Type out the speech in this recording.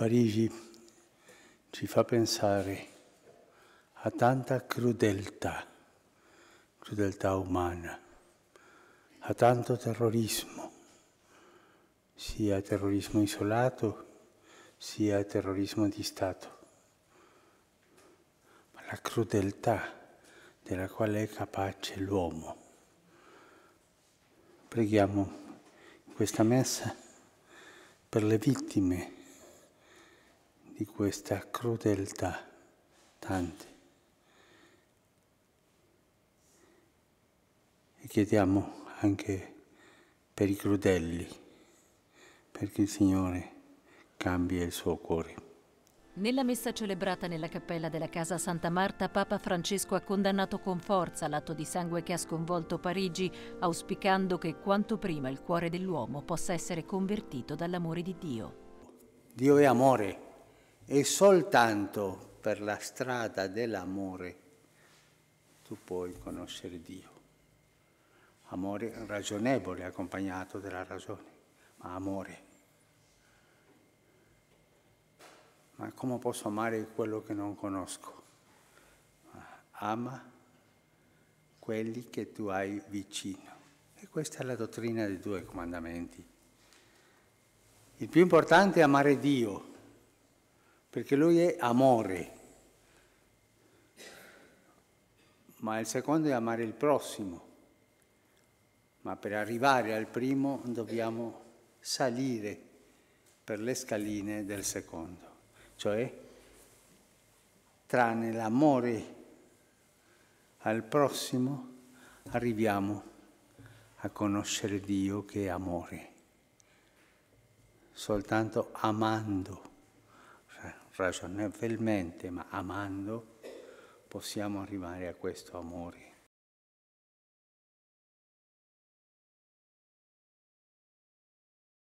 Parigi ci fa pensare a tanta crudeltà, crudeltà umana, a tanto terrorismo, sia terrorismo isolato, sia terrorismo di Stato. Ma la crudeltà della quale è capace l'uomo. Preghiamo questa messa per le vittime di questa crudeltà, tante. E chiediamo anche per i crudelli, perché il Signore cambia il suo cuore. Nella messa celebrata nella cappella della casa Santa Marta, Papa Francesco ha condannato con forza l'atto di sangue che ha sconvolto Parigi, auspicando che quanto prima il cuore dell'uomo possa essere convertito dall'amore di Dio. Dio è amore e soltanto per la strada dell'amore tu puoi conoscere Dio. Amore ragionevole accompagnato dalla ragione, ma amore. Ma come posso amare quello che non conosco? Ama quelli che tu hai vicino. E questa è la dottrina dei due comandamenti. Il più importante è amare Dio, perché Lui è amore. Ma il secondo è amare il prossimo. Ma per arrivare al primo dobbiamo salire per le scaline del secondo cioè tranne l'amore al prossimo arriviamo a conoscere Dio che è amore. Soltanto amando, ragionevolmente, ma amando, possiamo arrivare a questo amore.